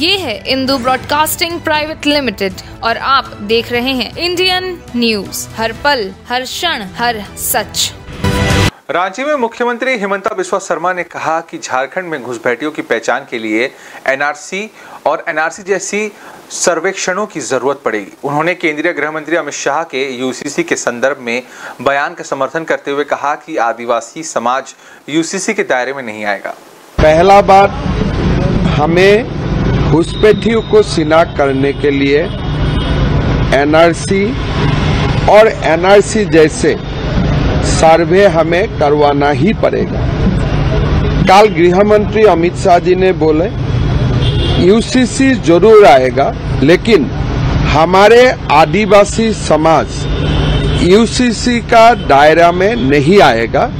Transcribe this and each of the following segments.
ये है Indu broadcasting private limited और आप देख रहे हैं इंडियन न्यूज़। हर पल हर क्षण हर सच। रांची में मुख्यमंत्री हिमंता बिस्वा शर्मा ने कहा कि झारखंड में घुसपैठियों की पहचान के लिए एनआरसी और एनआरसी जैसी सर्वेक्षणों की ज़रूरत पड़ेगी। उन्होंने केंद्रीय गृह मंत्री अमित शाह के यूसीसी के संदर्भ में बयान का समर्थन करते हुए कहा कि आदिवासी समाज यूसीसी के दायरे में नहीं आएगा। पहला बात हमें घुसपैठियों को शिनाख्त करने के लिए एनआरसी और एनआरसी जैसे सर्वे हमें करवाना ही पड़ेगा। कल गृह मंत्री अमित शाह जी ने बोले, यूसीसी ज़रूर आएगा, लेकिन हमारे आदिवासी समाज यूसीसी का दायरा में नहीं आएगा।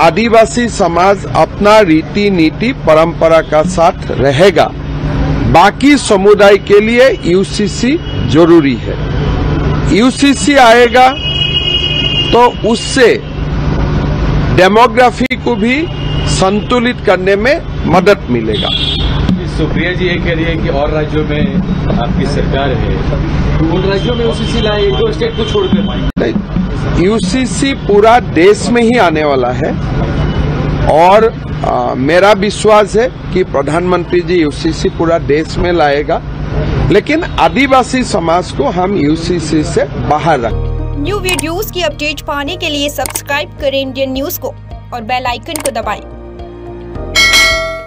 आदिवासी समाज अपना रीति नीति परंपरा का साथ रहेगा। बाकी समुदाय के लिए यूसीसी ज़रूरी है। यूसीसी आएगा तो उससे डेमोग्राफी को भी संतुलित करने में मदद मिलेगा। सुप्रिया जी ये कह रही है कि और राज्यों में आपकी सरकार है। तो उन राज्यों में यूसीसी लाए एक दो स्टेट को छोड़ छोड़कर यूसीसी पूरा देश में ही आने वाला है। और आ, मेरा विश्वास है कि प्रधानमंत्री जी यूसीसी पूरा देश में लाएगा लेकिन आदिवासी समाज को हम यूसीसी से बाहर रखें न्यू वीडियोस की अपडेट पाने के लिए सब्सक्राइब करें इंडियन न्यूज़ को और बेल आइकन को दबाएँ।